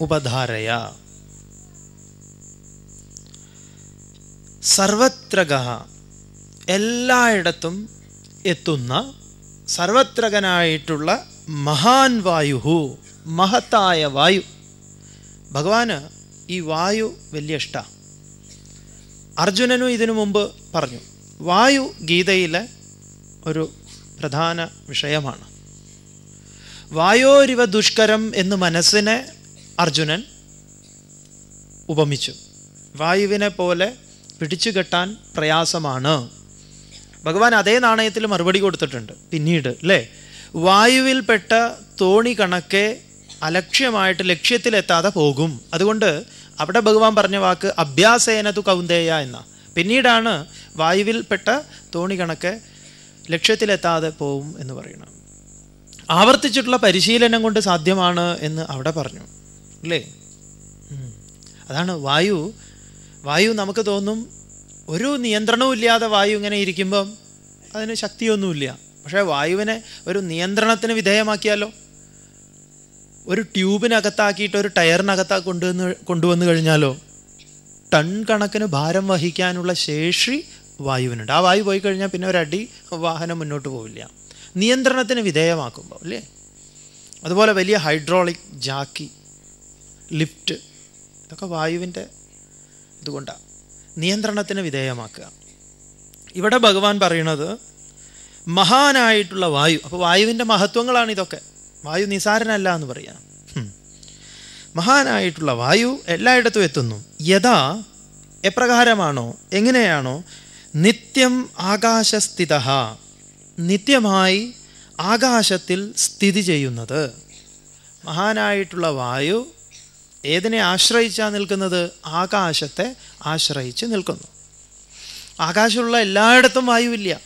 ഉപധാരയ. സർവത്രക എല്ലായിടത്തും എത്തുന്ന സർവത്രകനായിട്ടുള്ള മഹാൻ വായു മഹത്തായ വായു. ഭഗവാന് ഈ വായു വലിയ ഇഷ്ട. അർജുനനും ഇതിനു മുമ്പ് പറഞ്ഞു വായു ഗീതയിലെ ഒരു പ്രധാന വിഷയമാണ്. വായോരിവ ദുഷ്കരം എന്ന് മനസ്സിനെ അർജുനൻ ഉപമിച്ചു. വായുവിനെ പോലെ പിടിച്ചു കെട്ടാൻ പ്രയാസമാണ്. ഭഗവാൻ അതേ നാണയത്തിൽ മറുപടി കൊടുത്തിട്ടുണ്ട്. പിന്നീട് അല്ലേ വായുവിൽപ്പെട്ട തോണി കണക്കെ അലക്ഷ്യമായിട്ട് ലക്ഷ്യത്തിലെത്താതെ പോകും. അതുകൊണ്ട് അവിടെ ഭഗവാൻ പറഞ്ഞ വാക്ക് അഭ്യാസേനതു കൗന്ദേയ എന്ന. പിന്നീടാണ് വായുവിൽപ്പെട്ട തോണി കണക്കെ ലക്ഷ്യത്തിലെത്താതെ പോവും എന്ന് പറയുന്നത്. ആവർത്തിച്ചിട്ടുള്ള പരിശീലനം കൊണ്ട് സാധ്യമാണ് എന്ന് അവിടെ പറഞ്ഞു. അല്ലേ? അതാണ് വായു. വായു നമുക്ക് തോന്നും ഒരു നിയന്ത്രണവും ഇല്ലാതെ വായു ഇങ്ങനെ ഇരിക്കുമ്പം അതിന് ശക്തിയൊന്നുമില്ല. പക്ഷേ വായുവിനെ ഒരു നിയന്ത്രണത്തിന് വിധേയമാക്കിയാലോ? ഒരു ട്യൂബിനകത്താക്കിയിട്ട് ഒരു ടയറിനകത്താ കൊണ്ടുവന്ന് കൊണ്ടുവന്ന് കഴിഞ്ഞാലോ? ടൺ കണക്കിന് ഭാരം വഹിക്കാനുള്ള ശേഷി വായുവിനുണ്ട്. ആ വായു പോയി കഴിഞ്ഞാൽ പിന്നെ ഒരടി വാഹനം മുന്നോട്ട് പോവില്ല. നിയന്ത്രണത്തിന് വിധേയമാക്കുമ്പോൾ അല്ലേ? അതുപോലെ വലിയ ഹൈഡ്രോളിക് ജാക്കി ലിഫ്റ്റ്. ഇതൊക്കെ വായുവിന്റെ ഇതുകൊണ്ടാണ് നിയന്ത്രണത്തിന് വിധേയമാക്കുക. ഇവിടെ ഭഗവാൻ പറയുന്നത് മഹാനായിട്ടുള്ള വായു അപ്പോൾ വായുവിന്റെ മഹത്വങ്ങളാണ് ഇതൊക്കെ. വായു നിസാരനല്ല എന്ന് പറയാം. മഹാനായിട്ടുള്ള വായു എല്ലായിടത്തും എത്തുന്നു. യഥാ എപ്രകാരമാണോ? എങ്ങനെയാണോ? നിത്യം ആകാശസ്ഥിത. നിത്യമായി ആകാശത്തിൽ സ്ഥിതി ചെയ്യുന്നത്. മഹാനായിട്ടുള്ള വായു ഏതിനെ ആശ്രയിച്ചാണ് നിൽക്കുന്നത്? ആകാശത്തെ ആശ്രയിച്ച് നിൽക്കുന്നു. ആകാശമുള്ള എല്ലായിടത്തും വായുവില്ല.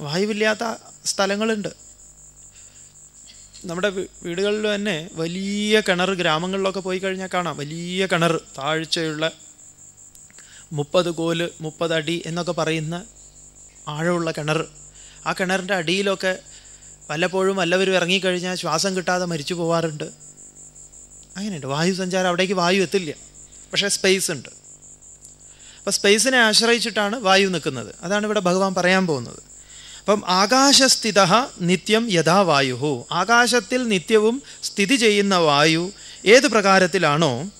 വായുവില്ലാത്ത സ്ഥലങ്ങളുണ്ട്. നമ്മുടെ വീടുകളിൽ തന്നെ വലിയ കിണർ ഗ്രാമങ്ങളിലൊക്കെ പോയി കഴിഞ്ഞാൽ കാണാം. വലിയ കിണർ താഴ്ചയുള്ള മുപ്പത് കോൽ മുപ്പത് അടി എന്നൊക്കെ പറയുന്ന ആഴമുള്ള കിണർ. ആ കിണറിന്റെ അടിയിലൊക്കെ വല്ലപ്പോഴും വല്ലവരും ഇറങ്ങിക്കഴിഞ്ഞാൽ ശ്വാസം കിട്ടാതെ മരിച്ചു പോവാറുണ്ട്. അങ്ങനെയുണ്ട്. വായു സഞ്ചാരം അവിടേക്ക് വായു എത്തില്ല. പക്ഷേ സ്പേസ് ഉണ്ട്. അപ്പോൾ സ്പേസിനെ ആശ്രയിച്ചിട്ടാണ് വായു നിൽക്കുന്നത്. അതാണ് ഇവിടെ ഭഗവാൻ പറയാൻ പോകുന്നത്. അപ്പം ആകാശസ്ഥിത നിത്യം യഥാ വായു. ആകാശത്തിൽ നിത്യവും സ്ഥിതി ചെയ്യുന്ന വായു ഏത് പ്രകാരത്തിലാണോ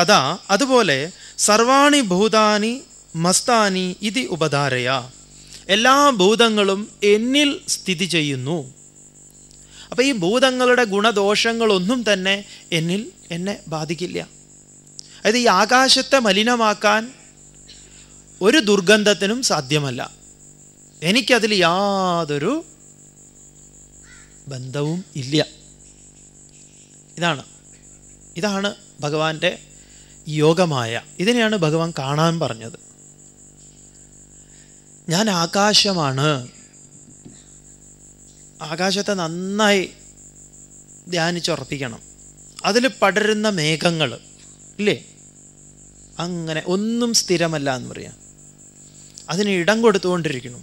തഥാ അതുപോലെ സർവാണി ഭൂതാനി മസ്താനി ഇതി ഉപധാരയ. എല്ലാ ഭൂതങ്ങളും എന്നിൽ സ്ഥിതി ചെയ്യുന്നു. അപ്പം ഈ ഭൂതങ്ങളുടെ ഗുണദോഷങ്ങളൊന്നും തന്നെ എന്നിൽ എന്നെ ബാധിക്കില്ല. അതായത് ഈ ആകാശത്തെ മലിനമാക്കാൻ ഒരു ദുർഗന്ധത്തിനും സാധ്യമല്ല. എനിക്കതിൽ യാതൊരു ബന്ധവും ഇല്ല. ഇതാണ്. ഇതാണ് ഭഗവാന്റെ യോഗമായ. ഇതിനെയാണ് ഭഗവാൻ കാണാൻ പറഞ്ഞത്. ഞാൻ ആകാശമാണ്. ആകാശത്തെ നന്നായി ധ്യാനിച്ചുറപ്പിക്കണം. അതിൽ പടരുന്ന മേഘങ്ങൾ ഇല്ലേ? അങ്ങനെ ഒന്നും സ്ഥിരമല്ല എന്ന് പറയാം. അതിന് ഇടം കൊടുത്തുകൊണ്ടിരിക്കുന്നു.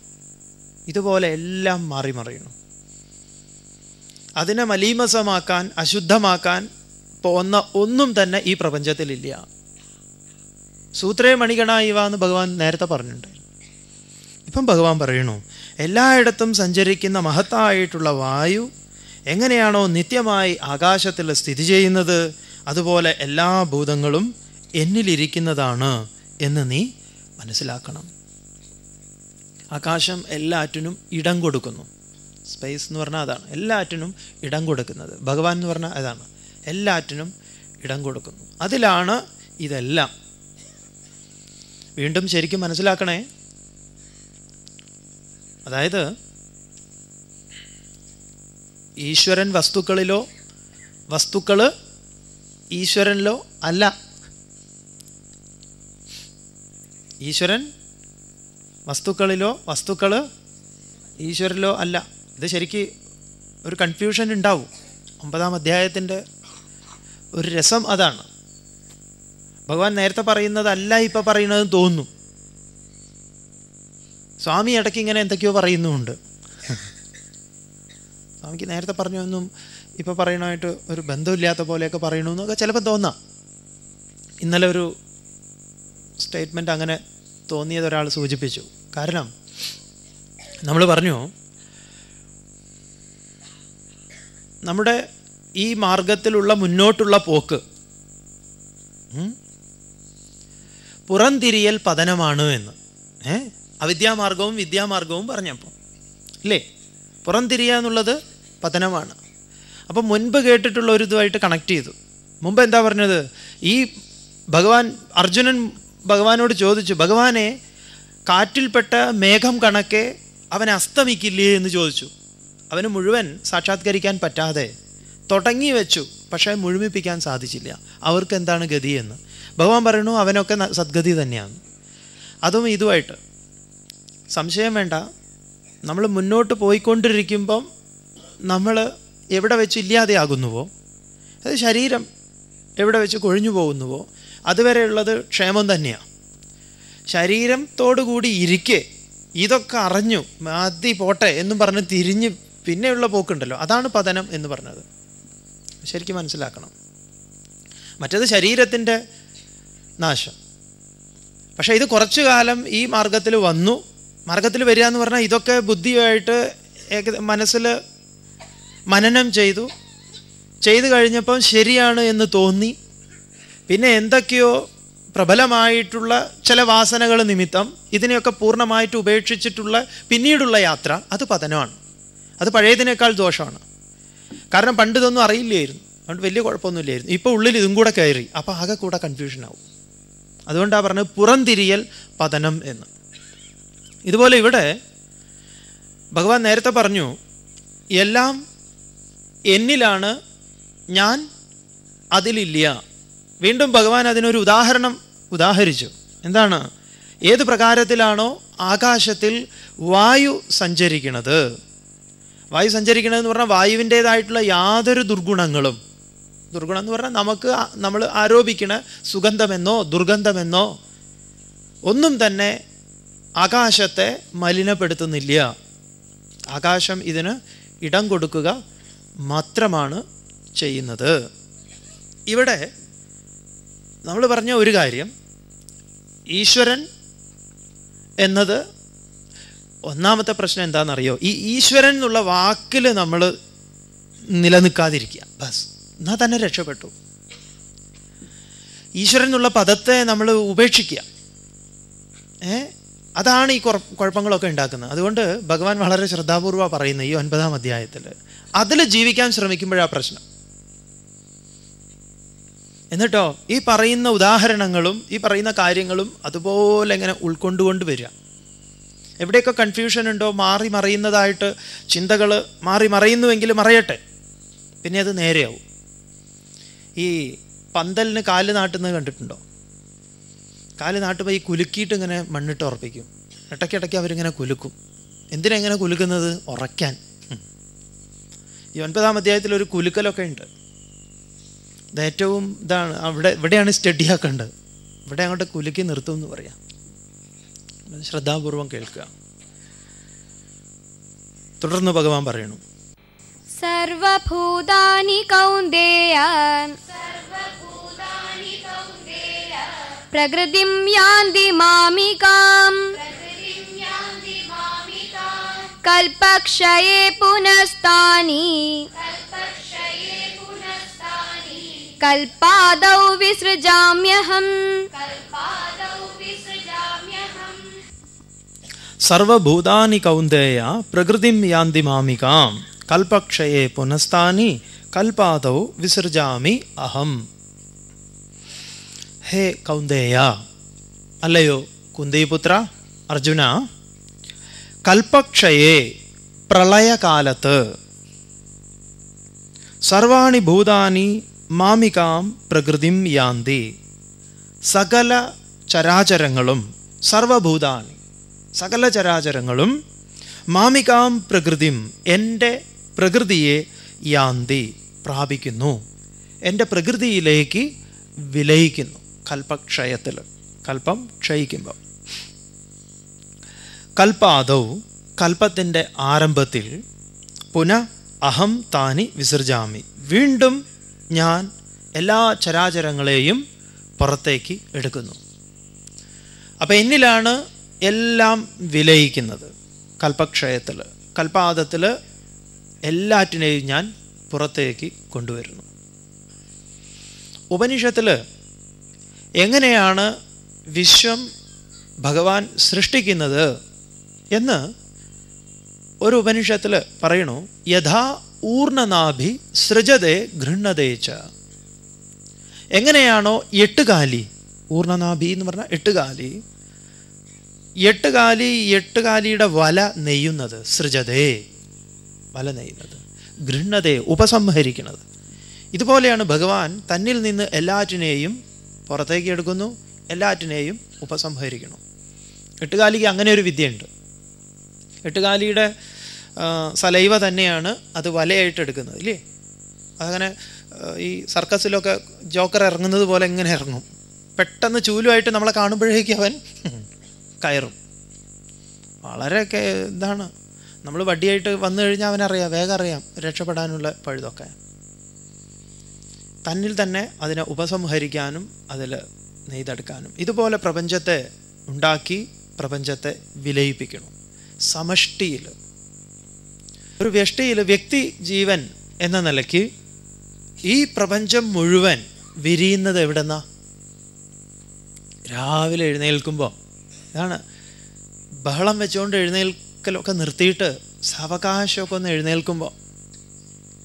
ഇതുപോലെ എല്ലാം മാറി മറിയണം അതിനെ മലീമസമാക്കാൻ അശുദ്ധമാക്കാൻ പോന്ന ഒന്നും തന്നെ ഈ പ്രപഞ്ചത്തിലില്ല. സൂത്രേ മണികണ ഇവ എന്ന് ഭഗവാൻ നേരത്തെ പറഞ്ഞിട്ടുണ്ടായിരുന്നു ഇപ്പം ഭഗവാൻ പറയണു എല്ലായിടത്തും സഞ്ചരിക്കുന്ന മഹത്തായിട്ടുള്ള വായു എങ്ങനെയാണോ നിത്യമായി ആകാശത്തിൽ സ്ഥിതി ചെയ്യുന്നത് അതുപോലെ എല്ലാ ഭൂതങ്ങളും എന്നിലിരിക്കുന്നതാണ് എന്ന് നീ മനസ്സിലാക്കണം. ആകാശം എല്ലാറ്റിനും ഇടം കൊടുക്കുന്നു. സ്പേസ് എന്ന് പറഞ്ഞാൽ അതാണ്. എല്ലാറ്റിനും ഇടം കൊടുക്കുന്നത്. ഭഗവാൻ എന്ന് പറഞ്ഞാൽ അതാണ്. എല്ലാറ്റിനും ഇടം കൊടുക്കുന്നു. അതിലാണ് ഇതെല്ലാം. വീണ്ടും ശരിക്കും മനസ്സിലാക്കണേ? അതായത് ഈശ്വരൻ വസ്തുക്കളിലോ വസ്തുക്കൾ ഈശ്വരനിലോ അല്ല. ഈശ്വരൻ വസ്തുക്കളിലോ വസ്തുക്കൾ ഈശ്വരനിലോ അല്ല. ഇത് ശരിക്ക് ഒരു കൺഫ്യൂഷൻ ഉണ്ടാവും. ഒമ്പതാം അധ്യായത്തിന്റെ ഒരു രസം അതാണ്. ഭഗവാൻ നേരത്തെ പറയുന്നതല്ല ഇപ്പം പറയുന്നതെന്ന് തോന്നുന്നു. സ്വാമി ഇടയ്ക്ക് ഇങ്ങനെ എന്തൊക്കെയോ പറയുന്നുമുണ്ട്. സ്വാമിക്ക് നേരത്തെ പറഞ്ഞു പറഞ്ഞൊന്നും ഇപ്പോൾ പറയണമായിട്ട് ഒരു ബന്ധമില്ലാത്ത പോലെയൊക്കെ പറയണമെന്നൊക്കെ ചിലപ്പോൾ തോന്നാം. ഇന്നലെ ഒരു സ്റ്റേറ്റ്മെന്റ് അങ്ങനെ തോന്നിയത് ഒരാൾ സൂചിപ്പിച്ചു. കാരണം നമ്മൾ പറഞ്ഞു നമ്മുടെ ഈ മാർഗത്തിലുള്ള മുന്നോട്ടുള്ള പോക്ക് പുറംതിരിയൽ പതനമാണ് എന്ന്. ഏ? അവിദ്യാമാർഗവും വിദ്യാമാർഗവും പറഞ്ഞപ്പോൾ അല്ലേ പുറംതിരിയ എന്നുള്ളത് പതനമാണ്. അപ്പം മുൻപ് കേട്ടിട്ടുള്ള ഒരു ഇതുമായിട്ട് കണക്ട് ചെയ്തു. മുമ്പ് എന്താ പറഞ്ഞത്? ഈ ഭഗവാൻ അർജുനൻ ഭഗവാനോട് ചോദിച്ചു ഭഗവാനെ കാറ്റിൽപ്പെട്ട മേഘം കണക്കെ അവൻ അസ്തമിക്കില്ലേ? എന്ന് ചോദിച്ചു. അവന് മുഴുവൻ സാക്ഷാത്കരിക്കാൻ പറ്റാതെ തുടങ്ങി വെച്ചു പക്ഷേ മുഴുമിപ്പിക്കാൻ സാധിച്ചില്ല. അവർക്ക് എന്താണ് ഗതി എന്ന്? ഭഗവാൻ പറയുന്നു അവനൊക്കെ സദ്ഗതി തന്നെയാണ്. അതും ഇതുമായിട്ട്. സംശയം വേണ്ട. നമ്മൾ മുന്നോട്ട് പോയിക്കൊണ്ടിരിക്കുമ്പം നമ്മൾ എവിടെ വെച്ച് ഇല്ലാതെയാകുന്നുവോ? അത് ശരീരം എവിടെ വെച്ച് കൊഴിഞ്ഞു പോകുന്നുവോ? അതുവരെയുള്ളത് ക്ഷേമം തന്നെയാണ് ശരീരത്തോടുകൂടി ഇരിക്കെ ഇതൊക്കെ അറിഞ്ഞു മതി പോട്ടെ എന്നും പറഞ്ഞ് തിരിഞ്ഞ് പിന്നെയുള്ള പോക്കുണ്ടല്ലോ. അതാണ് പതനം എന്ന് പറഞ്ഞത്. ശരിക്കും മനസ്സിലാക്കണം. മറ്റേത് ശരീരത്തിന്റെ നാശം. പക്ഷേ ഇത് കുറച്ചു കാലം ഈ മാർഗത്തിൽ വന്നു. മാർഗത്തിൽ വരിക എന്ന് പറഞ്ഞാൽ ഇതൊക്കെ ബുദ്ധിയായിട്ട് മനസ്സിൽ മനനം ചെയ്തു. ചെയ്തു കഴിഞ്ഞപ്പം ശരിയാണ് എന്ന് തോന്നി. പിന്നെ എന്തൊക്കെയോ പ്രബലമായിട്ടുള്ള ചില വാസനകൾ നിമിത്തം ഇതിനെയൊക്കെ പൂർണമായിട്ട് ഉപേക്ഷിച്ചിട്ടുള്ള പിന്നീടുള്ള യാത്ര അത് പതനമാണ്. അത് പഴയതിനേക്കാൾ ദോഷമാണ്. കാരണം പണ്ട് ഇതൊന്നും അറിയില്ലായിരുന്നു. അതുകൊണ്ട് വലിയ കുഴപ്പമൊന്നുമില്ലായിരുന്നു. ഇപ്പോൾ ഉള്ളിൽ ഇതും കൂടെ കയറി. അപ്പോൾ ആകെ കൂടെ കൺഫ്യൂഷനാവും അതുകൊണ്ടാണ് പറഞ്ഞത് പുറംതിരിയൽ പതനം എന്ന്. ഇതുപോലെ ഇവിടെ ഭഗവാൻ നേരത്തെ പറഞ്ഞു എല്ലാം എന്നിലാണ് ഞാൻ അതിലില്ല. വീണ്ടും ഭഗവാൻ അതിനൊരു ഉദാഹരണം ഉദാഹരിച്ചു. എന്താണ്? ഏത് പ്രകാരത്തിലാണോ ആകാശത്തിൽ വായു സഞ്ചരിക്കുന്നത്. വായു എന്ന് പറഞ്ഞാൽ വായുവിന്റേതായിട്ടുള്ള യാതൊരു ദുർഗുണങ്ങളും. ദുർഗുണം എന്ന് പറഞ്ഞാൽ നമുക്ക് നമ്മൾ ആരോപിക്കണ സുഗന്ധമെന്നോ ദുർഗന്ധമെന്നോ ഒന്നും തന്നെ ആകാശത്തെ മലിനപ്പെടുത്തുന്നില്ല. ആകാശം ഇതിന് ഇടം കൊടുക്കുക മാത്രമാണ് ചെയ്യുന്നത്. ഇവിടെ നമ്മൾ പറഞ്ഞ ഒരു കാര്യം ഈശ്വരൻ എന്നത് ഒന്നാമത്തെ പ്രശ്നം എന്താണെന്നറിയോ? ഈ ഈശ്വരൻ എന്നുള്ള വാക്കിൽ നമ്മൾ നിലനിൽക്കാതിരിക്കുക. ബസ്. എന്നാൽ തന്നെ രക്ഷപ്പെട്ടു. ഈശ്വരൻ എന്നുള്ള പദത്തെ നമ്മൾ ഉപേക്ഷിക്കുക. ഏ? അതാണ് ഈ കുഴ കുഴപ്പങ്ങളൊക്കെ ഉണ്ടാക്കുന്നത്. അതുകൊണ്ട് ഭഗവാൻ വളരെ ശ്രദ്ധാപൂർവം പറയുന്ന ഈ ഒൻപതാം അധ്യായത്തിൽ അതിൽ ജീവിക്കാൻ ശ്രമിക്കുമ്പോഴാ പ്രശ്നം. എന്നിട്ടോ ഈ പറയുന്ന ഉദാഹരണങ്ങളും ഈ പറയുന്ന കാര്യങ്ങളും അതുപോലെ ഇങ്ങനെ ഉൾക്കൊണ്ടുകൊണ്ട് വരിക. എവിടെയൊക്കെ കൺഫ്യൂഷൻ ഉണ്ടോ മാറി മറിയുന്നതായിട്ട് ചിന്തകൾ മാറി മറയുന്നുവെങ്കിൽ മറയട്ടെ. പിന്നെ അത് നേരെയാവും. ഈ പന്തലിന് കാൽ നാട്ടുന്നത് കണ്ടിട്ടുണ്ടോ? കാൽ നാട്ടുപോയി കുലുക്കിയിട്ട് ഇങ്ങനെ മണ്ണിട്ട് ഉറപ്പിക്കും. ഇടയ്ക്കിടയ്ക്ക് അവരിങ്ങനെ കുലുക്കും. എന്തിനാ ഇങ്ങനെ കുലുക്കുന്നത്? ഉറയ്ക്കാൻ. ഈ ഒൻപതാം അധ്യായത്തിൽ ഒരു കുലുക്കലൊക്കെ ഉണ്ട്. ഇത് ഏറ്റവും ഇതാണ്. അവിടെ ഇവിടെയാണ് സ്റ്റഡി ആക്കേണ്ടത്. ഇവിടെ അങ്ങോട്ട് കുലുക്കി നിർത്തും എന്ന് പറയാം. ശ്രദ്ധാപൂർവം കേൾക്കുക. തുടർന്ന് ഭഗവാൻ പറയണു. സർവഭൂതാനി കൗന്ദേയ प्रकृतिं यान्ति मामिकाम्। कल्पक्षये पुनस्तानि। कल्पादौ विसृजाम्यहम्। सर्वभूतानि कौन्तेय प्रकृतिं यान्ति मामिकां कल्पक्षये पुनस्तानि कल्पादौ विसृजामि अहम्। ഹേ കൗന്ദേയ. അല്ലയോ കുന്തിപുത്ര അർജുന. കൽപക്ഷയെ പ്രളയകാലത്ത് സർവാണി ഭൂതാനി മാമികാം പ്രകൃതിം യാന്തി. സകല ചരാചരങ്ങളും സർവഭൂതാനി സകല ചരാചരങ്ങളും മാമികാം പ്രകൃതിം എന്റെ പ്രകൃതിയെ യാന്തി പ്രാപിക്കുന്നു. എന്റെ പ്രകൃതിയിലേക്ക് വിലയിക്കുന്നു. കൽപ്പക്ഷയത്തിൽ കൽപ്പം ക്ഷയിക്കുമ്പോൾ കൽപ്പാദൗ കൽപ്പത്തിന്റെ ആരംഭത്തിൽ പുന അഹം താനി വിസർജാമി വീണ്ടും ഞാൻ എല്ലാ ചരാചരങ്ങളെയും പുറത്തേക്ക് എടുക്കുന്നു. അപ്പോൾ എന്നിലാണ് എല്ലാം വിലയിക്കുന്നത്. കൽപ്പക്ഷയത്തിൽ കൽപ്പാദത്തിൽ എല്ലാറ്റിനെയും ഞാൻ പുറത്തേക്ക് കൊണ്ടുവരുന്നു. ഉപനിഷത്തിൽ എങ്ങനെയാണ് വിശ്വം ഭഗവാൻ സൃഷ്ടിക്കുന്നത് എന്ന് ഒരു ഉപനിഷത്തിൽ പറയണു യഥാ ഊർണനാഭി സൃജതേ ഗൃഹണതേച്ച എങ്ങനെയാണോ എട്ടുകാലി ഊർണനാഭി എന്ന് പറഞ്ഞാൽ എട്ടുകാലി എട്ടുകാലി എട്ടുകാലിയുടെ വല നെയ്യുന്നത് സൃജതേ വല നെയ്യുന്നത് ഗൃഹണതയെ ഉപസംഹരിക്കുന്നത്. ഇതുപോലെയാണ് ഭഗവാൻ തന്നിൽ നിന്ന് എല്ലാറ്റിനെയും പുറത്തേക്ക് എടുക്കുന്നു എല്ലാറ്റിനെയും ഉപസംഹരിക്കണം എട്ടുകാലിക്ക് അങ്ങനെ ഒരു വിദ്യയുണ്ട്. എട്ടുകാലിയുടെ സലൈവ തന്നെയാണ് അത് വലയായിട്ട് എടുക്കുന്നത് ഇല്ലേ? അതങ്ങനെ ഈ സർക്കസിലൊക്കെ ജോക്കർ ഇറങ്ങുന്നത് പോലെ ഇങ്ങനെ ഇറങ്ങും. പെട്ടെന്ന് ചൂലുമായിട്ട് നമ്മളെ കാണുമ്പോഴേക്ക് അവൻ കയറും. വളരെ ഇതാണ്. നമ്മൾ വടിയായിട്ട് വന്നു കഴിഞ്ഞാൽ അവനറിയാം വേഗം അറിയാം രക്ഷപ്പെടാനുള്ള പഴുതൊക്കെ. തന്നിൽ തന്നെ അതിനെ ഉപസംഹരിക്കാനും അതിൽ നെയ്തെടുക്കാനും. ഇതുപോലെ പ്രപഞ്ചത്തെ ഉണ്ടാക്കി പ്രപഞ്ചത്തെ വിലയിപ്പിക്കണം. സമഷ്ടിയിൽ. ഒരു വ്യഷ്ടിയിൽ വ്യക്തി ജീവൻ എന്ന നിലയ്ക്ക് ഈ പ്രപഞ്ചം മുഴുവൻ വിരിയുന്നത് എവിടെന്നാ? രാവിലെ എഴുന്നേൽക്കുമ്പോൾ ഇതാണ് ബഹളം വെച്ചുകൊണ്ട് എഴുന്നേൽക്കലൊക്കെ നിർത്തിയിട്ട് സാവകാശമൊക്കെ ഒന്ന് എഴുന്നേൽക്കുമ്പോൾ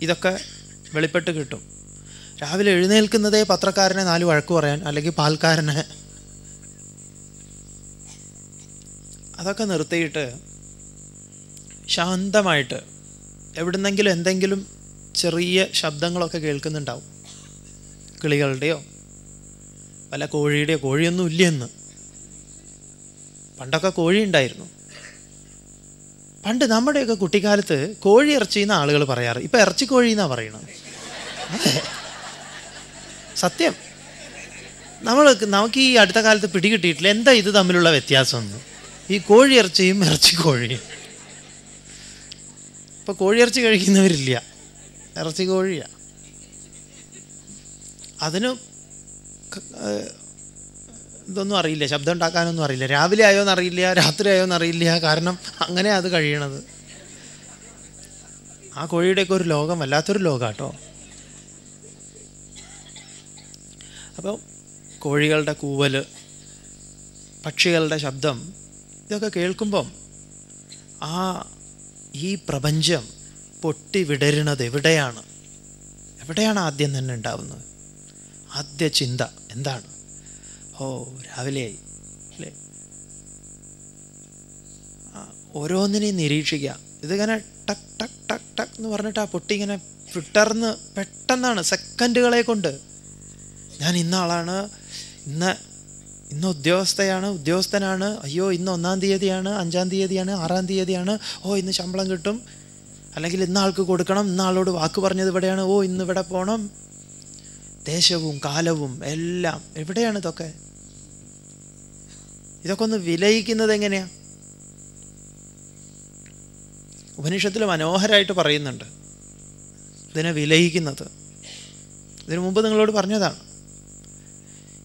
ഇതൊക്കെ വെളിപ്പെട്ട് കിട്ടും. രാവിലെ എഴുന്നേൽക്കുന്നതേ പത്രക്കാരനെ നാല് വഴക്ക് പറയാൻ അല്ലെങ്കിൽ പാൽക്കാരനെ. അതൊക്കെ നിർത്തിയിട്ട് ശാന്തമായിട്ട് എവിടുന്നെങ്കിലും എന്തെങ്കിലും ചെറിയ ശബ്ദങ്ങളൊക്കെ കേൾക്കുന്നുണ്ടാവും. കിളികളുടെയോ പല കോഴിയുടെയോ കോഴിയൊന്നും ഇല്ലെന്ന്. പണ്ടൊക്കെ കോഴി ഉണ്ടായിരുന്നു പണ്ട് നമ്മുടെയൊക്കെ കുട്ടിക്കാലത്ത് കോഴി ഇറച്ചി എന്ന ആളുകൾ പറയാറ്. ഇപ്പം ഇറച്ചി കോഴി എന്നാ പറയണത്? സത്യം. നമ്മൾ നമുക്ക് ഈ അടുത്ത കാലത്ത് പിടികിട്ടിയിട്ടില്ല. എന്താ ഇത് തമ്മിലുള്ള വ്യത്യാസം എന്ന് ഈ കോഴി ഇറച്ചിയും ഇറച്ചി കോഴിയും. ഇപ്പൊ കോഴിയിറച്ചി കഴിക്കുന്നവരില്ല. ഇറച്ചി കോഴിയാ. അതിന് ഇതൊന്നും അറിയില്ല. ശബ്ദം ഉണ്ടാക്കാനൊന്നും അറിയില്ല. രാവിലെ ആയോന്ന് അറിയില്ല രാത്രി ആയോന്ന് അറിയില്ല കാരണം അങ്ങനെ അത് കഴിയണത്. ആ കോഴിയുടെയൊക്കെ ഒരു ലോകം വല്ലാത്തൊരു ലോകാട്ടോ. അപ്പോൾ കോഴികളുടെ കൂവൽ പക്ഷികളുടെ ശബ്ദം ഇതൊക്കെ കേൾക്കുമ്പം ആ ഈ പ്രപഞ്ചം പൊട്ടി വിടരുന്നത് എവിടെയാണ്? എവിടെയാണ് ആദ്യം തന്നെ ഉണ്ടാവുന്നത്? ആദ്യ ചിന്ത എന്താണ്? ഓ രാവിലെയായി അല്ലേ? ഓരോന്നിനെയും നിരീക്ഷിക്കുക. ഇതിങ്ങനെ ടക്ക് ടക്ക് ടക്ക് ടക്ക് എന്ന് പറഞ്ഞിട്ട് ആ പൊട്ടി ഇങ്ങനെ വിട്ടർന്ന് പെട്ടെന്നാണ് സെക്കൻഡുകളെ കൊണ്ട് ഞാൻ ഇന്ന ആളാണ് ഇന്ന് ഇന്ന് ഉദ്യോഗസ്ഥയാണ് ഉദ്യോഗസ്ഥനാണ് അയ്യോ ഇന്ന് ഒന്നാം തീയതിയാണ് അഞ്ചാം തീയതിയാണ് ആറാം തീയതിയാണ് ഓ ഇന്ന് ശമ്പളം കിട്ടും. അല്ലെങ്കിൽ ഇന്ന ആൾക്ക് കൊടുക്കണം ഇന്ന ആളോട് വാക്ക് പറഞ്ഞത് ഇവിടെയാണ് ഓ ഇന്ന് ഇവിടെ പോകണം ദേശവും കാലവും എല്ലാം എവിടെയാണ് ഇതൊക്കെ? ഇതൊക്കെ ഒന്ന് വിലയിക്കുന്നത് എങ്ങനെയാ? ഉപനിഷത്തിൽ മനോഹരമായിട്ട് പറയുന്നുണ്ട്. ഇതിനെ വിലയിക്കുന്നത്. ഇതിനു മുമ്പ് നിങ്ങളോട് പറഞ്ഞതാണ്.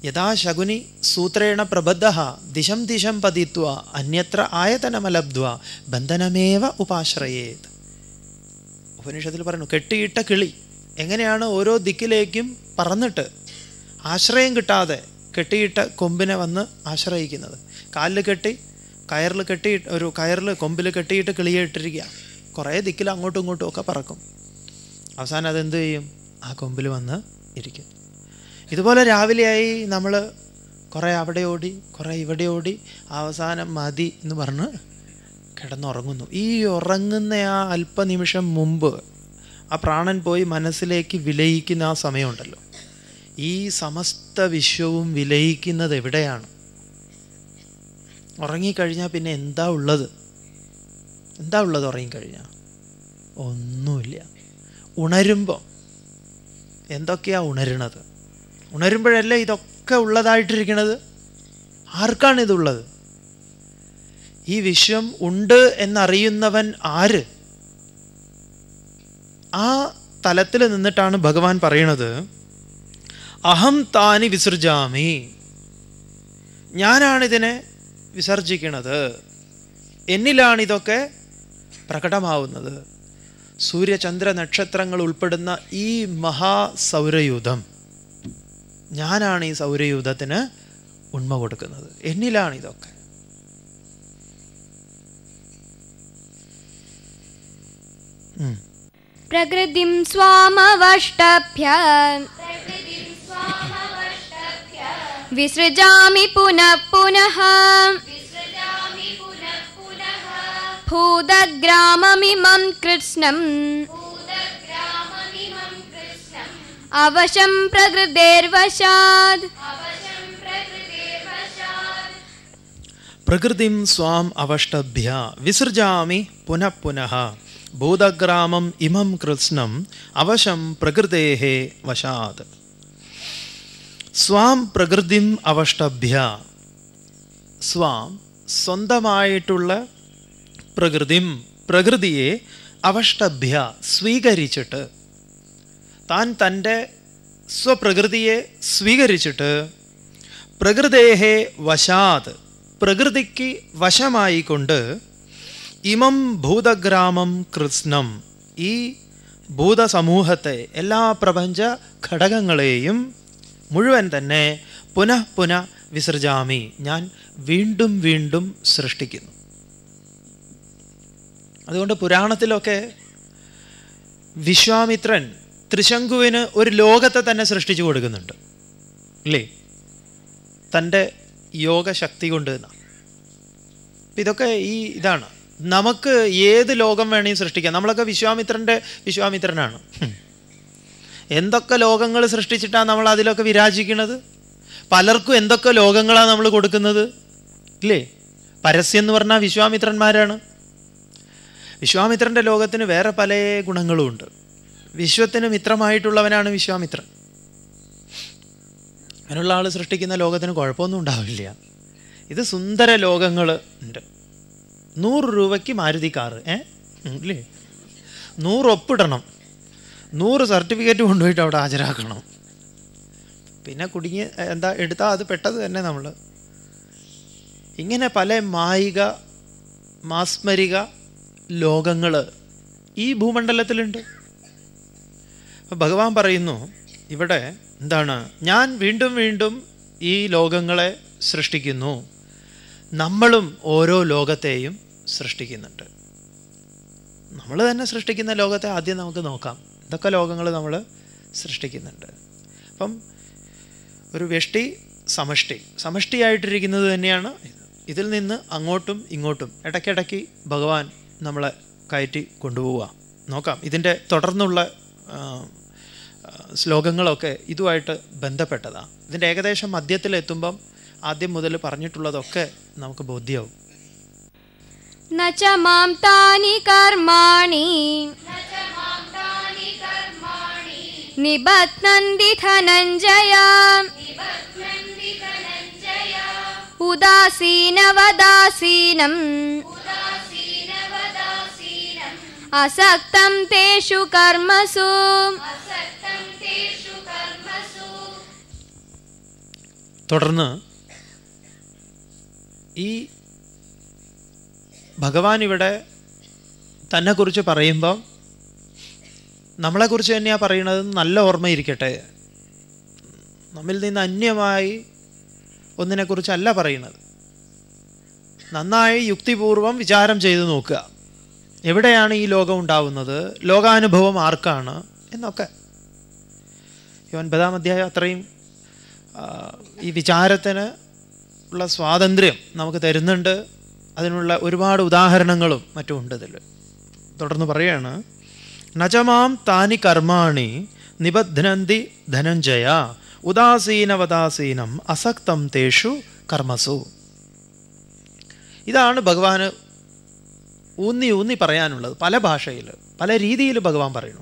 യഥാ ശകുനി സൂത്രേണ പ്രബദ്ധ ദിശം ദിശം പതിത്വ അന്യത്ര ആയതനമലബ്ധ്വ ബന്ധനമേവ ഉപാശ്രയേത്. ഉപനിഷത്തിൽ പറയുന്നു കെട്ടിയിട്ട കിളി എങ്ങനെയാണ് ഓരോ ദിക്കിലേക്കും പറന്നിട്ട് ആശ്രയം കിട്ടാതെ കെട്ടിയിട്ട കൊമ്പിനെ വന്ന് ആശ്രയിക്കുന്നത്? കാലിൽ കെട്ടി കയറിൽ കെട്ടി ഒരു കയറിൽ കൊമ്പിൽ കെട്ടിയിട്ട് കിളിയെ ഇട്ടിരിക്കുക കുറേ ദിക്കിൽ അങ്ങോട്ടും ഇങ്ങോട്ടും ഒക്കെ പറക്കും. അവസാനം അതെന്ത് ചെയ്യും? ആ കൊമ്പിൽ വന്ന് ഇരിക്കും. ഇതുപോലെ രാവിലെയായി നമ്മൾ കുറേ അവിടെ ഓടി കുറേ ഇവിടെ ഓടി അവസാനം മതി എന്ന് പറഞ്ഞ് കിടന്നുറങ്ങുന്നു. ഈ ഉറങ്ങുന്ന ആ അല്പനിമിഷം മുമ്പ് ആ പ്രാണൻ പോയി മനസ്സിലേക്ക് വിലയിക്കുന്ന ആ സമയമുണ്ടല്ലോ. ഈ സമസ്ത വിശ്വവും വിലയിക്കുന്നത് എവിടെയാണ്? ഉറങ്ങിക്കഴിഞ്ഞാൽ പിന്നെ എന്താ ഉള്ളത്? എന്താ ഉള്ളത് ഉറങ്ങിക്കഴിഞ്ഞാൽ ഒന്നുമില്ല. ഉണരുമ്പോൾ എന്തൊക്കെയാണ് ഉണരണത് ഉണരുമ്പോഴല്ലേ ഇതൊക്കെ ഉള്ളതായിട്ടിരിക്കണത്? ആർക്കാണ് ഇതുള്ളത്? ഈ വിശ്വം ഉണ്ട് എന്നറിയുന്നവൻ ആര്? ആ തലത്തിൽ നിന്നിട്ടാണ് ഭഗവാൻ പറയണത് അഹം താനി വിസർജാമി ഞാനാണിതിനെ വിസർജിക്കണത്. എന്നിലാണിതൊക്കെ പ്രകടമാവുന്നത്. സൂര്യചന്ദ്ര നക്ഷത്രങ്ങൾ ഉൾപ്പെടുന്ന ഈ മഹാസൗരയൂഥം. ഞാനാണ് ഈ സൗരയൂഥത്തിന് ഉണ്മ കൊടുക്കുന്നത്. എന്നിലാണ് ഇതൊക്കെ പ്രകൃതിം സ്വാമവഷ്ടഭ്യ. വിസൃജാമി പുനഃ പുനഃ. ഭൂതഗ്രാമമിമം കൃഷ്ണം. अवशं प्रकृतेर्वशात् പ്രകൃതിം സ്വാം അവഷ്ടഭ്യ വിസൃജാമി പുനഃ പുനഃ ഭൂതഗ്രാമം ഇമം കൃത്സ്നം അവശം പ്രകൃതേഹേ വശാത് സ്വാം പ്രകൃതിം അവഷ്ടഭ്യ സ്വാം സ്വന്തമായിട്ടുള്ള പ്രകൃതിം പ്രകൃതിയെ അവഷ്ടഭ്യ സ്വീകരിച്ചിട്ട് താൻ തന്റെ സ്വപ്രകൃതിയെ സ്വീകരിച്ചിട്ട് പ്രകൃതേഹേ വശാത് പ്രകൃതിക്ക് വശമായിക്കൊണ്ട് ഇമം ഭൂതഗ്രാമം കൃത്സ്നം. ഈ ഭൂതസമൂഹത്തെ എല്ലാ പ്രപഞ്ച ഘടകങ്ങളെയും മുഴുവൻ തന്നെ പുനഃ പുനഃ വിസർജാമി. ഞാൻ വീണ്ടും വീണ്ടും സൃഷ്ടിക്കുന്നു. അതുകൊണ്ട് പുരാണത്തിലൊക്കെ വിശ്വാമിത്രൻ ത്രിശങ്കുവിന് ഒരു ലോകത്തെ തന്നെ സൃഷ്ടിച്ചു കൊടുക്കുന്നുണ്ട്. അല്ലേ തന്റെ യോഗശക്തി കൊണ്ട്. ഇതൊക്കെ ഈ ഇതാണ്. നമുക്ക് ഏത് ലോകം വേണമെങ്കിൽ സൃഷ്ടിക്കാം. നമ്മളൊക്കെ വിശ്വാമിത്രന്റെ വിശ്വാമിത്രനാണ്. എന്തൊക്കെ ലോകങ്ങൾ സൃഷ്ടിച്ചിട്ടാണ് നമ്മൾ അതിലൊക്കെ വിരാജിക്കുന്നത് പലർക്കും എന്തൊക്കെ ലോകങ്ങളാണ് നമ്മൾ കൊടുക്കുന്നത്? ഇല്ലേ? പരസ്യം എന്ന് പറഞ്ഞാൽ വിശ്വാമിത്രന്മാരാണ്. വിശ്വാമിത്രന്റെ ലോകത്തിന് വേറെ പല ഗുണങ്ങളും ഉണ്ട് വിശ്വത്തിന് മിത്രമായിട്ടുള്ളവനാണ് വിശ്വാമിത്രൻ. അങ്ങനെയുള്ള ആൾ സൃഷ്ടിക്കുന്ന ലോകത്തിന് കുഴപ്പമൊന്നും ഉണ്ടാവില്ല. ഇത് സുന്ദര ലോകങ്ങൾ ഉണ്ട്. നൂറ് രൂപയ്ക്ക് മാരുതി കാറ് ഏ? ഇല്ലേ? നൂറ് ഒപ്പിടണം. നൂറ് സർട്ടിഫിക്കറ്റ് കൊണ്ടുപോയിട്ട് അവിടെ ഹാജരാക്കണം. പിന്നെ കുടുങ്ങി എന്താ എടുത്താൽ അത് പെട്ടത് തന്നെ നമ്മൾ ഇങ്ങനെ പല മായിക മാസ്മരിക ലോകങ്ങൾ ഈ ഭൂമണ്ഡലത്തിലുണ്ട്. അപ്പൊ ഭഗവാൻ പറയുന്നു ഇവിടെ എന്താണ്? ഞാൻ വീണ്ടും വീണ്ടും ഈ ലോകങ്ങളെ സൃഷ്ടിക്കുന്നു. നമ്മളും ഓരോ ലോകത്തെയും സൃഷ്ടിക്കുന്നുണ്ട്. നമ്മൾ തന്നെ സൃഷ്ടിക്കുന്ന ലോകത്തെ ആദ്യം നമുക്ക് നോക്കാം. ഇതൊക്കെ ലോകങ്ങൾ നമ്മൾ സൃഷ്ടിക്കുന്നുണ്ട്. അപ്പം ഒരു വ്യഷ്ടി സമഷ്ടി. സമഷ്ടിയായിട്ടിരിക്കുന്നത് തന്നെയാണ് ഇതിൽ നിന്ന് അങ്ങോട്ടും ഇങ്ങോട്ടും ഇടയ്ക്കിടയ്ക്ക് ഭഗവാൻ നമ്മളെ കയറ്റി കൊണ്ടുപോവുക. നോക്കാം. ഇതിന്റെ തുടർന്നുള്ള ശ്ലോകങ്ങളൊക്കെ ഇതുമായിട്ട് ബന്ധപ്പെട്ടതാണ്. ഇതിന്റെ ഏകദേശം മധ്യത്തിലെത്തുമ്പം ആദ്യം മുതൽ പറഞ്ഞിട്ടുള്ളതൊക്കെ നമുക്ക് ബോധ്യവും. മാം താനി കർമാണി. നിബത്നന്തി ധനഞ്ജയ. ഉദാസീനവദാസീനം. असक्तं तेषु कर्मसु തുടർന്ന് ഈ ഭഗവാൻ ഇവിടെ തന്നെക്കുറിച്ച് പറയുമ്പോൾ നമ്മളെക്കുറിച്ച് തന്നെയാണ് പറയുന്നത് നല്ല ഓർമ്മയിരിക്കട്ടെ നമ്മിൽ നിന്ന് അന്യമായി ഒന്നിനെക്കുറിച്ചല്ല പറയുന്നത് നന്നായി യുക്തിപൂർവം വിചാരം ചെയ്ത് നോക്കുക എവിടെയാണ് ഈ ലോകം ഉണ്ടാവുന്നത്? ലോകാനുഭവം ആർക്കാണ്? എന്നൊക്കെ. ഒൻപതാം അധ്യായം അത്രയും ഈ വിചാരത്തിന് ഉള്ള സ്വാതന്ത്ര്യം നമുക്ക് തരുന്നുണ്ട്. അതിനുള്ള ഒരുപാട് ഉദാഹരണങ്ങളും മറ്റും ഉണ്ട് ഇതിൽ തുടർന്ന് പറയാണ് നജമാം താനി കർമാണി നിബധ്നന്തി ധനഞ്ജയ ഉദാസീനവദാസീനം അസക്തം തേഷു കർമ്മസു. ഇതാണ് ഭഗവാന് ഊന്നി ഊന്നി പറയാനുള്ളത് പല ഭാഷയിൽ പല രീതിയിൽ ഭഗവാൻ പറയുന്നു.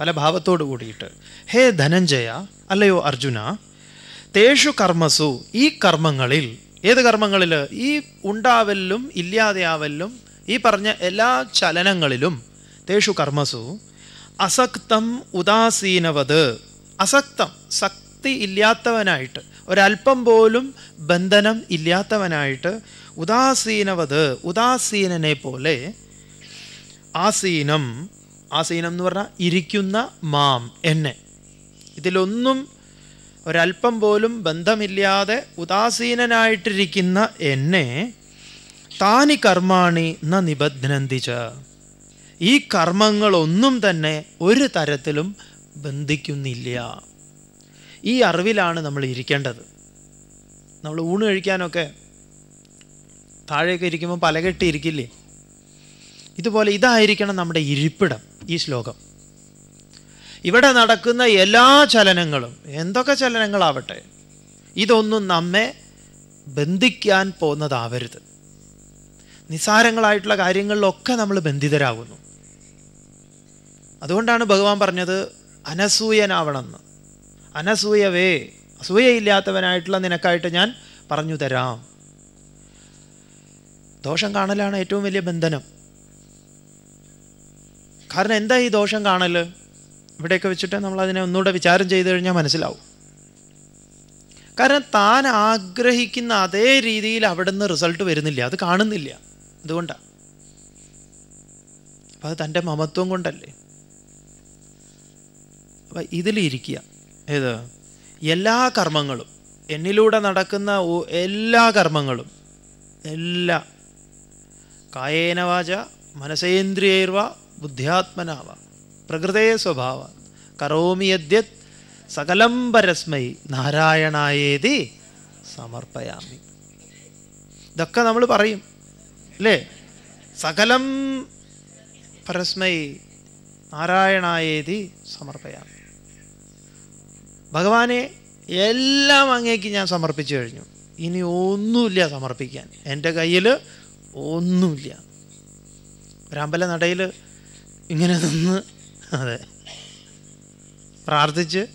പല ഭാവത്തോട് കൂടിയിട്ട്. ഹേ ധനഞ്ജയ അല്ലയോ അർജുന തേഷു കർമ്മസു ഈ കർമ്മങ്ങളിൽ ഏത് കർമ്മങ്ങളിൽ? ഈ ഉണ്ടാവലിലും ഇല്ലാതെയാവലിലും ഈ പറഞ്ഞ എല്ലാ ചലനങ്ങളിലും തേഷു കർമ്മസു അസക്തം ഉദാസീനവത് അസക്തം ശക്തി ഇല്ലാത്തവനായിട്ട് ഒരല്പം പോലും ബന്ധനം ഇല്ലാത്തവനായിട്ട് ഉദാസീനവത് ഉദാസീനനെ പോലെ ആസീനം ആസീനം എന്ന് പറഞ്ഞാൽ ഇരിക്കുന്ന മാം എന്നെ. ഇതിലൊന്നും ഒരല്പം പോലും ബന്ധമില്ലാതെ ഉദാസീനനായിട്ടിരിക്കുന്ന എന്നെ താനി കർമാണി ന നിബന്ധനന്തിച്ച ഈ കർമ്മങ്ങളൊന്നും തന്നെ ഒരു തരത്തിലും ബന്ധിക്കുന്നില്ല. ഈ അറിവിലാണ് നമ്മൾ ഇരിക്കേണ്ടത്. നമ്മൾ ഊണ് കഴിക്കാനൊക്കെ താഴെയൊക്കെ ഇരിക്കുമ്പോൾ പലകെട്ടി ഇരിക്കില്ലേ? ഇതുപോലെ ഇതായിരിക്കണം നമ്മുടെ ഇരിപ്പിടം ഈ ശ്ലോകം. ഇവിടെ നടക്കുന്ന എല്ലാ ചലനങ്ങളും എന്തൊക്കെ ചലനങ്ങളാവട്ടെ ഇതൊന്നും നമ്മെ ബന്ധിക്കാൻ പോകുന്നതാവരുത്. നിസാരങ്ങളായിട്ടുള്ള കാര്യങ്ങളിലൊക്കെ നമ്മൾ ബന്ധിതരാകുന്നു. അതുകൊണ്ടാണ് ഭഗവാൻ പറഞ്ഞത് അനസൂയനാവണമെന്ന്. അനസൂയവേ അസൂയയില്ലാത്തവനായിട്ടുള്ള നിനക്കായിട്ട് ഞാൻ പറഞ്ഞു തരാം. ദോഷം കാണലാണ് ഏറ്റവും വലിയ ബന്ധനം. കാരണം എന്താ ഈ ദോഷം കാണൽ ഇവിടെയൊക്കെ വെച്ചിട്ട് നമ്മൾ അതിനെ ഒന്നുകൂടെ വിചാരം ചെയ്തു കഴിഞ്ഞാൽ മനസ്സിലാവും. കാരണം താൻ ആഗ്രഹിക്കുന്ന അതേ രീതിയിൽ അവിടെ നിന്ന് റിസൾട്ട് വരുന്നില്ല. അത് കാണുന്നില്ല. അതുകൊണ്ടാണ് അപ്പം അത് തന്റെ മമത്വം കൊണ്ടല്ലേ. അപ്പം ഇതിലിരിക്കുക. ഏത്? എല്ലാ കർമ്മങ്ങളും. എന്നിലൂടെ നടക്കുന്ന എല്ലാ കർമ്മങ്ങളും. എല്ലാ. കായേനവാച മനസേന്ദ്രിയർവ ബുദ്ധ്യാത്മനാവ. പ്രകൃതേ സ്വഭാവ. കരോമി യദ്യത് സകലം പരസ്മൈ. നാരായണായേതി സമർപ്പയാമി. ഇതൊക്കെ നമ്മൾ പറയും. അല്ലേ? സകലം പരസ്മൈ നാരായണായേതി സമർപ്പയാമി. ഭഗവാനെ എല്ലാം അങ്ങേക്ക് ഞാൻ സമർപ്പിച്ചു കഴിഞ്ഞു. ഇനി ഒന്നുമില്ല സമർപ്പിക്കാൻ. എന്റെ കയ്യിൽ ഒന്നുമില്ല. ഒരമ്പല നടയിൽ ഇങ്ങനെ നിന്ന് അതെ പ്രാർത്ഥിച്ച്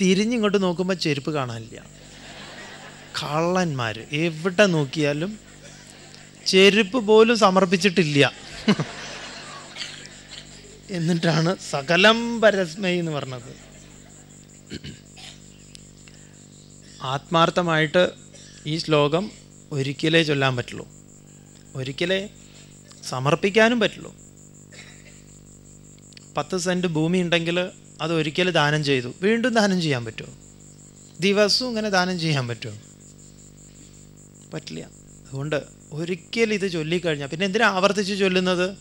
തിരിഞ്ഞിങ്ങോട്ട് നോക്കുമ്പോൾ ചെരുപ്പ് കാണാനില്ല. കള്ളന്മാർ എവിടെ നോക്കിയാലും ചെരുപ്പ് പോലും സമർപ്പിച്ചിട്ടില്ല. എന്നിട്ടാണ് സകലം പരസ്മൈ എന്ന് പറഞ്ഞത്. ആത്മാർത്ഥമായിട്ട് ഈ ശ്ലോകം ഒരിക്കലേ ചൊല്ലാൻ പറ്റുള്ളൂ. ഒരിക്കലേ സമർപ്പിക്കാനും പറ്റുള്ളൂ. പത്ത് സെന്റ് ഭൂമി ഉണ്ടെങ്കിൽ അത് ഒരിക്കൽ ദാനം ചെയ്തു. വീണ്ടും ദാനം ചെയ്യാൻ പറ്റുമോ? ദിവസവും ഇങ്ങനെ ദാനം ചെയ്യാൻ പറ്റുമോ? പറ്റില്ല. അതുകൊണ്ട് ഒരിക്കൽ ഇത് ചൊല്ലിക്കഴിഞ്ഞാൽ പിന്നെ എന്തിനാ ആവർത്തിച്ച് ചൊല്ലുന്നത്?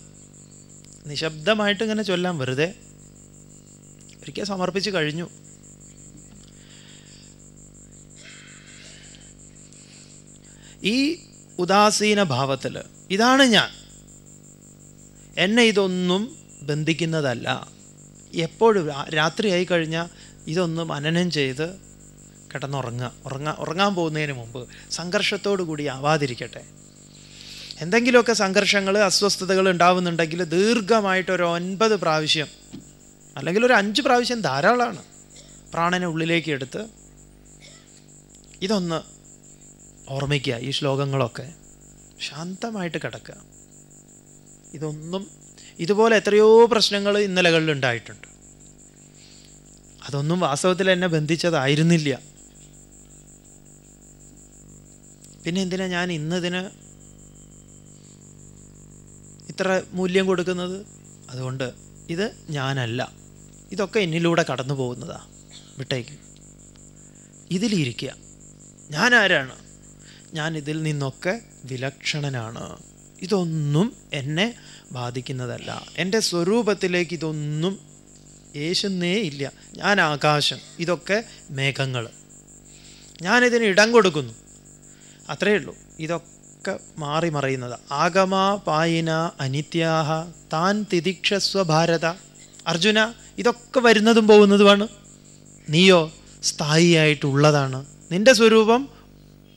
നിശബ്ദമായിട്ട് ഇങ്ങനെ ചൊല്ലാൻ വെറുതെ. ഒരിക്കൽ സമർപ്പിച്ച് കഴിഞ്ഞു. ഈ ഉദാസീന ഭാവത്തിൽ ഇതാണ് ഞാൻ. എന്നെ ഇതൊന്നും ബന്ധിക്കുന്നതല്ല. എപ്പോഴും രാത്രി രാത്രിയായി കഴിഞ്ഞാൽ ഇതൊന്നും മനനം ചെയ്ത് കിടന്നുറങ്ങുക. ഉറങ്ങാ ഉറങ്ങാൻ പോകുന്നതിന് മുമ്പ് സംഘർഷത്തോടു കൂടി ആവാതിരിക്കട്ടെ. എന്തെങ്കിലുമൊക്കെ സംഘർഷങ്ങൾ അസ്വസ്ഥതകൾ ഉണ്ടാവുന്നുണ്ടെങ്കിൽ ദീർഘമായിട്ട് ഒരു ഒൻപത് പ്രാവശ്യം അല്ലെങ്കിൽ ഒരു അഞ്ച് പ്രാവശ്യം ധാരാളമാണ് പ്രാണനെ ഉള്ളിലേക്ക് എടുത്ത് ഇതൊന്ന് ഓർമ്മിക്കുക ഈ ശ്ലോകങ്ങളൊക്കെ. ശാന്തമായിട്ട് കിടക്കുക. ഇതൊന്നും ഇതുപോലെ എത്രയോ പ്രശ്നങ്ങൾ ഇന്നലകളിൽ ഉണ്ടായിട്ടുണ്ട്. അതൊന്നും വാസ്തവത്തിൽ എന്നെ ബന്ധിച്ചതായിരുന്നില്ല. പിന്നെ എന്തിനാ ഞാൻ ഇന്നതിന് ഇത്ര മൂല്യം കൊടുക്കുന്നത്? അതുകൊണ്ട് ഇത് ഞാനല്ല. ഇതൊക്കെ എന്നിലൂടെ കടന്നു പോകുന്നതാ വിട്ടേക്ക്. ഇതിലിരിക്കുക. ഞാൻ ആരാണ് ഞാൻ ഇതിൽ നിന്നൊക്കെ വിലക്ഷണനാണ്. ഇതൊന്നും എന്നെ ബാധിക്കുന്നതല്ല. എന്റെ സ്വരൂപത്തിലേക്ക് ഇതൊന്നും യേശുന്നേ ഇല്ല. ഞാൻ ആകാശം ഇതൊക്കെ മേഘങ്ങൾ. ഞാനിതിന് ഇടം കൊടുക്കുന്നു. അത്രയേ ഉള്ളൂ. ഇതൊക്കെ മാറി മറയുന്നത്. ആഗമ പായിന അനിത്യാഹ താൻ തിദിക്ഷസ്വ ഭാരത അർജുന ഇതൊക്കെ വരുന്നതും പോകുന്നതുമാണ്. നീയോ സ്ഥായിയായിട്ടുള്ളതാണ്. നിന്റെ സ്വരൂപം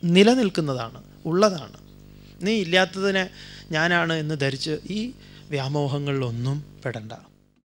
നിലനിൽക്കുന്നതാണ് ഉള്ളതാണ്. നീ ഇല്ലാത്തതിനെ ഞാനാണ് എന്ന് ധരിച്ച് ഈ വ്യാമോഹങ്ങളിലൊന്നും പെടണ്ട.